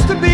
used to be